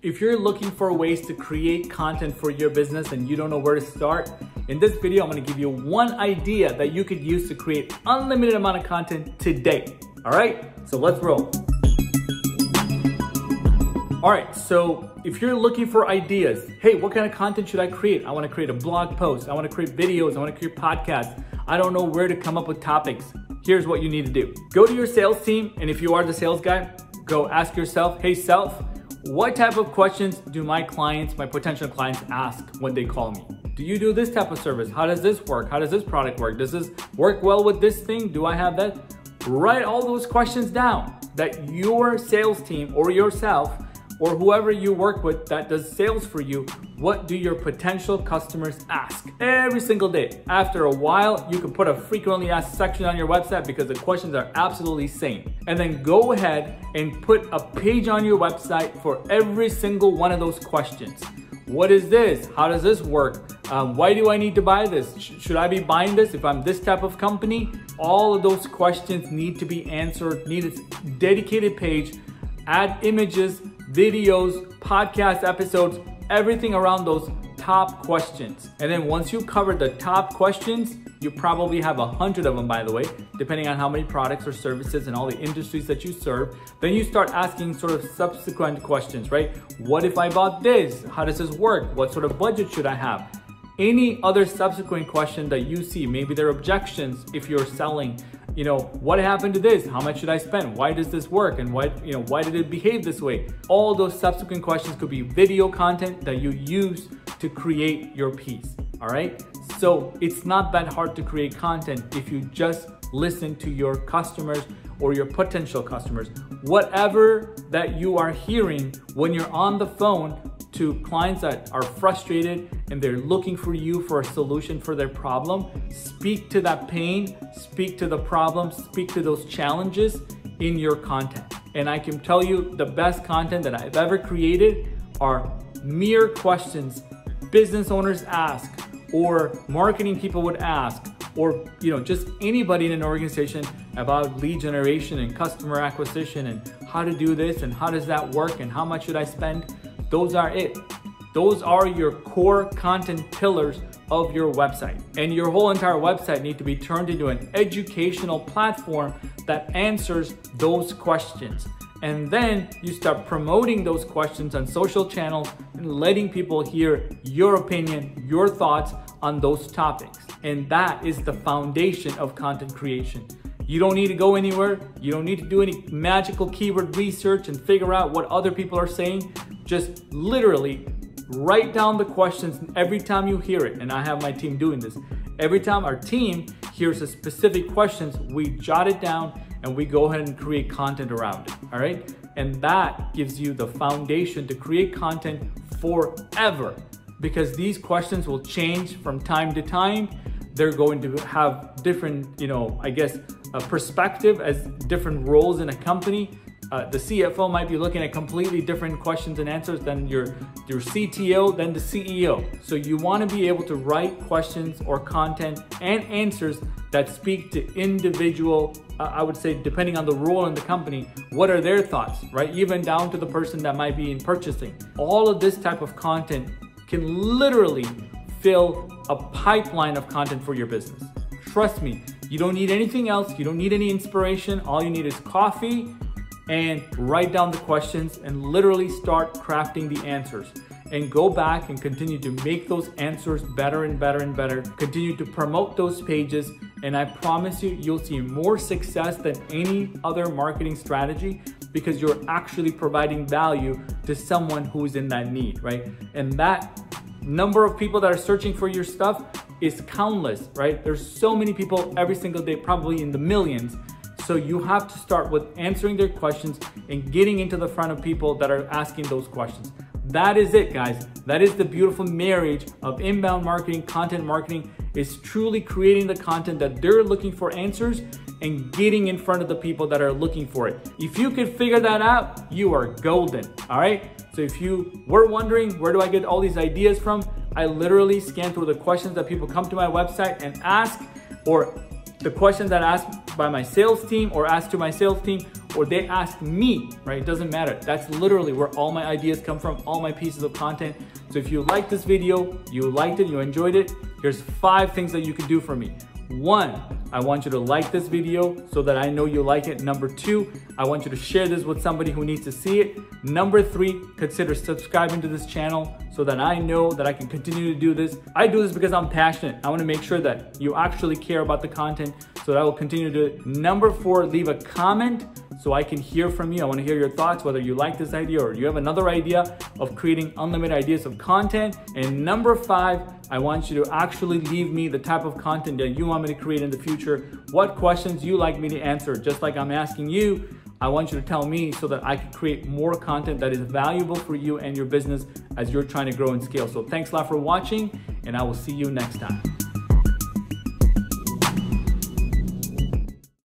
If you're looking for ways to create content for your business and you don't know where to start, in this video, I'm gonna give you one idea that you could use to create unlimited amount of content today. All right, so let's roll. All right, so if you're looking for ideas, hey, what kind of content should I create? I wanna create a blog post, I wanna create videos, I wanna create podcasts. I don't know where to come up with topics. Here's what you need to do. Go to your sales team, and if you are the sales guy, go ask yourself, hey self, what type of questions do my clients, my potential clients ask when they call me? Do you do this type of service? How does this work? How does this product work? Does this work well with this thing? Do I have that? Write all those questions down that your sales team or yourself or whoever you work with that does sales for you, what do your potential customers ask every single day? After a while, you can put a frequently asked section on your website because the questions are absolutely sane. And then go ahead and put a page on your website for every single one of those questions. What is this? How does this work? Um, why do I need to buy this? Sh- should I be buying this if I'm this type of company? All of those questions need to be answered, need a dedicated page. Add images, videos, podcast episodes, everything around those top questions. And then once you cover the top questions, you probably have a hundred of them, by the way, depending on how many products or services and all the industries that you serve. Then you start asking sort of subsequent questions, right? What if I bought this? How does this work? What sort of budget should I have? Any other subsequent question that you see, maybe there are objections if you're selling you know, what happened to this? How much should I spend? Why does this work? And why, you know, why did it behave this way? All those subsequent questions could be video content that you use to create your piece. All right. So it's not that hard to create content if you just listen to your customers or your potential customers. Whatever that you are hearing when you're on the phone, to clients that are frustrated and they're looking for you for a solution for their problem. Speak to that pain, speak to the problem, speak to those challenges in your content. And I can tell you the best content that I've ever created are mere questions business owners ask or marketing people would ask or you know just anybody in an organization about lead generation and customer acquisition and how to do this and how does that work and how much should I spend those are it. Those are your core content pillars of your website. And your whole entire website need to be turned into an educational platform that answers those questions. And then you start promoting those questions on social channels and letting people hear your opinion, your thoughts on those topics. And that is the foundation of content creation. You don't need to go anywhere. You don't need to do any magical keyword research and figure out what other people are saying. Just literally write down the questions every time you hear it. And I have my team doing this. Every time our team hears a specific questions, we jot it down and we go ahead and create content around it. All right. And that gives you the foundation to create content forever because these questions will change from time to time. They're going to have different, you know, I guess, a perspective as different roles in a company uh, the CFO might be looking at completely different questions and answers than your, your CTO, than the CEO. So you want to be able to write questions or content and answers that speak to individual, uh, I would say, depending on the role in the company, what are their thoughts, right? Even down to the person that might be in purchasing. All of this type of content can literally fill a pipeline of content for your business. Trust me, you don't need anything else. You don't need any inspiration. All you need is coffee and write down the questions and literally start crafting the answers and go back and continue to make those answers better and better and better. Continue to promote those pages, and I promise you, you'll see more success than any other marketing strategy because you're actually providing value to someone who's in that need, right? And that number of people that are searching for your stuff is countless, right? There's so many people every single day, probably in the millions so you have to start with answering their questions and getting into the front of people that are asking those questions. That is it, guys. That is the beautiful marriage of inbound marketing, content marketing, is truly creating the content that they're looking for answers and getting in front of the people that are looking for it. If you can figure that out, you are golden, all right? So if you were wondering, where do I get all these ideas from? I literally scan through the questions that people come to my website and ask, or the questions that asked by my sales team or asked to my sales team or they ask me, right? It doesn't matter. That's literally where all my ideas come from, all my pieces of content. So if you like this video, you liked it, you enjoyed it, here's five things that you can do for me. One, I want you to like this video so that I know you like it. Number two, I want you to share this with somebody who needs to see it. Number three, consider subscribing to this channel so that I know that I can continue to do this. I do this because I'm passionate. I wanna make sure that you actually care about the content so that I will continue to do it. Number four, leave a comment so I can hear from you. I wanna hear your thoughts, whether you like this idea or you have another idea of creating unlimited ideas of content. And number five, I want you to actually leave me the type of content that you want me to create in the future, what questions you like me to answer, just like I'm asking you. I want you to tell me so that I can create more content that is valuable for you and your business as you're trying to grow and scale. So thanks a lot for watching, and I will see you next time.